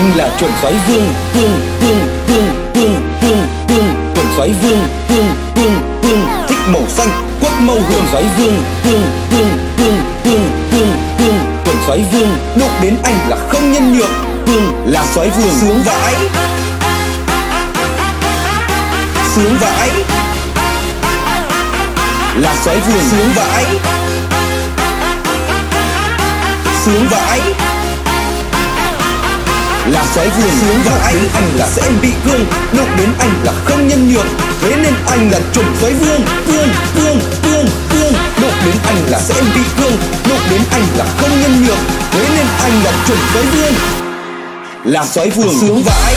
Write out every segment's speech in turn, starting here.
anh là chuẩn soái vương vương vương vương vương vương vương chuẩn soái vương vương vương vương thích màu xanh quất màu hưởng soái vương vương vương vương vương vương vương chuẩn soái vương lúc đến anh là không nhân nhượng vương là soái vương sướng vãi sướng vãi là soái vương sướng vãi sướng vãi là xoáy vườn sướng vãi anh là sẽ bị cương đụng đến anh là không nhân nhượng, thế nên anh là chuẩn xoáy vương. Vương vương vương vương. Đụng đến anh là sẽ bị cương đụng đến anh là không nhân nhượng, thế nên anh là chuẩn xoáy vương. Là xoáy vườn sướng vãi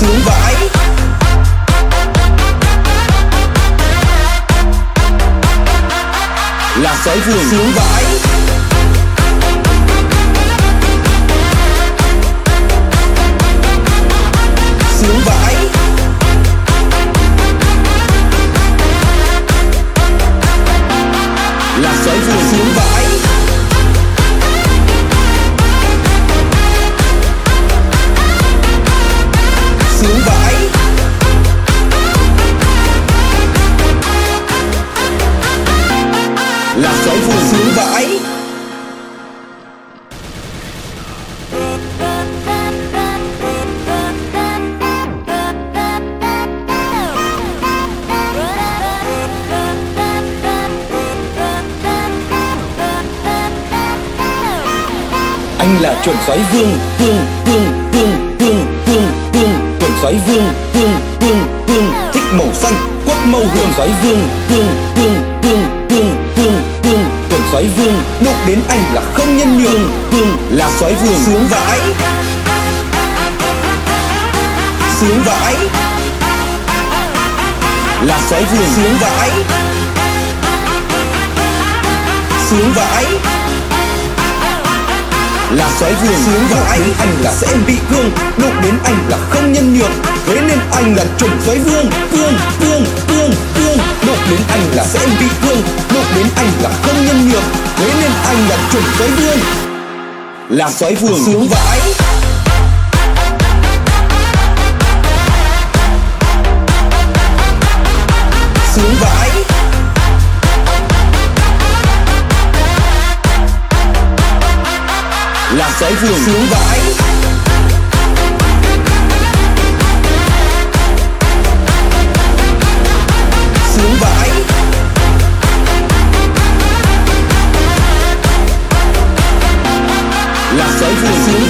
sướng vãi là xoáy vương sướng là sẽ vương sướng vãi anh là chuẩn xoáy vương vương vương vương vương vương vương chuẩn xoáy vương vương vương vương thích màu xanh quất màu hương xoáy vương vương vương vương vương soái xoáy vương đụng đến anh là không nhân nhường, vương là xoáy vương. Sướng vãi. Sướng vãi. Là xoáy vương. Sướng vãi. Sướng vãi. Là xoáy vương. Sướng vãi. Anh là sẽ bị cương đụng đến anh là không nhân nhượng thế nên anh là chuẩn xoáy vương. Vương vương vương vương. Đụng đến anh là sẽ bị cương đụng đến anh là không nhân nhượng. Thế nên anh là chuẩn xoáy vương. Là xoáy vương. Sướng vãi. Sướng vãi. Là xoáy vương. Sướng vãi là